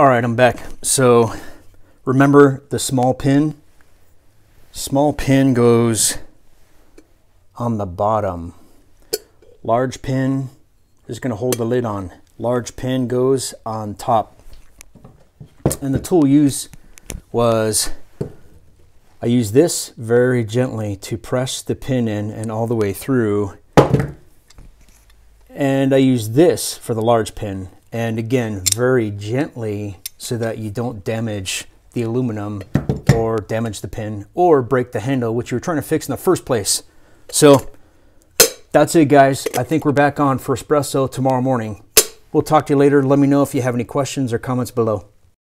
All right, I'm back. So remember the small pin? Small pin goes on the bottom. Large pin is going to hold the lid on. Large pin goes on top. And the tool used was I use this very gently to press the pin in and all the way through. And I use this for the large pin. And again, very gently so that you don't damage the aluminum or damage the pin or break the handle, which you were trying to fix in the first place. So that's it, guys. I think we're back on for espresso tomorrow morning. We'll talk to you later. Let me know if you have any questions or comments below.